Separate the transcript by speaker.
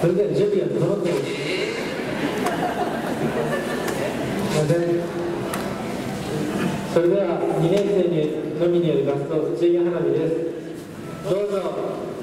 Speaker 1: それでは準備が整っていまいそれでは2年生にのみによる合奏打ち上げ花火です。どうぞ。